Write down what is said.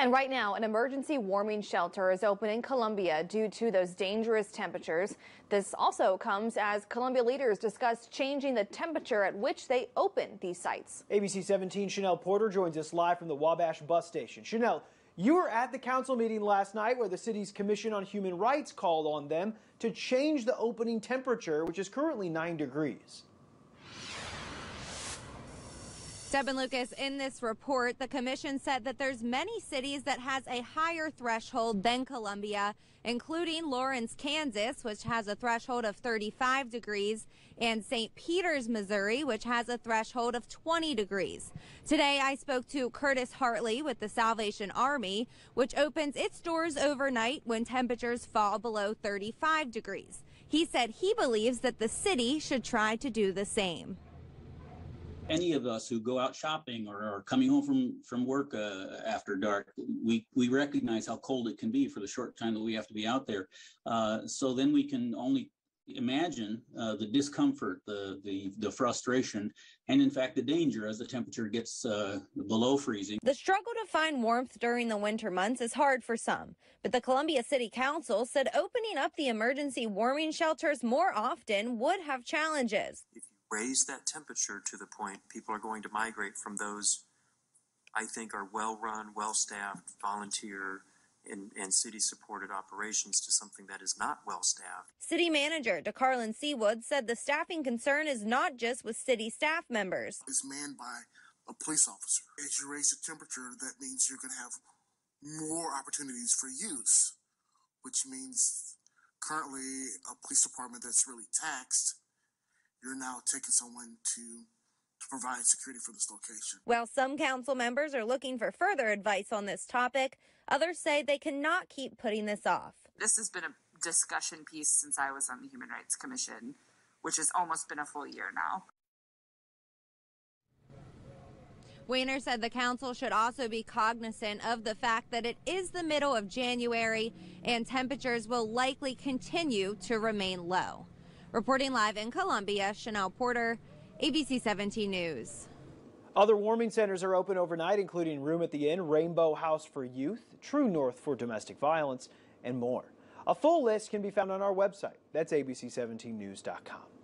And right now, an emergency warming shelter is open in Columbia due to those dangerous temperatures. This also comes as Columbia leaders discuss changing the temperature at which they open these sites. ABC 17 Chanel Porter joins us live from the Wabash bus station. Chanel, you were at the council meeting last night where the city's Commission on Human Rights called on them to change the opening temperature, which is currently 9 degrees. Devin Lucas, in this report, the commission said that there's many cities that has a higher threshold than Columbia, including Lawrence, Kansas, which has a threshold of 35 degrees, and St. Peters, Missouri, which has a threshold of 20 degrees. Today, I spoke to Curtis Hartley with the Salvation Army, which opens its doors overnight when temperatures fall below 35 degrees. He said he believes that the city should try to do the same any of us who go out shopping or are coming home from from work uh, after dark, we we recognize how cold it can be for the short time that we have to be out there. Uh, so then we can only imagine uh, the discomfort, the, the the frustration, and in fact the danger as the temperature gets uh, below freezing. The struggle to find warmth during the winter months is hard for some, but the Columbia City Council said opening up the emergency warming shelters more often would have challenges raise that temperature to the point people are going to migrate from those I think are well run, well staffed, volunteer, and, and city supported operations to something that is not well staffed. City manager De'Carla Seewood said the staffing concern is not just with city staff members. It's manned by a police officer. As you raise the temperature, that means you're going to have more opportunities for use, which means currently a police department that's really taxed you're now taking someone to to provide security for this location. While some council members are looking for further advice on this topic, others say they cannot keep putting this off. This has been a discussion piece since I was on the Human Rights Commission, which has almost been a full year now. Wehner said the council should also be cognizant of the fact that it is the middle of January and temperatures will likely continue to remain low. Reporting live in Columbia, Chanel Porter, ABC 17 News. Other warming centers are open overnight, including Room at the Inn, Rainbow House for Youth, True North for Domestic Violence, and more. A full list can be found on our website. That's abc17news.com.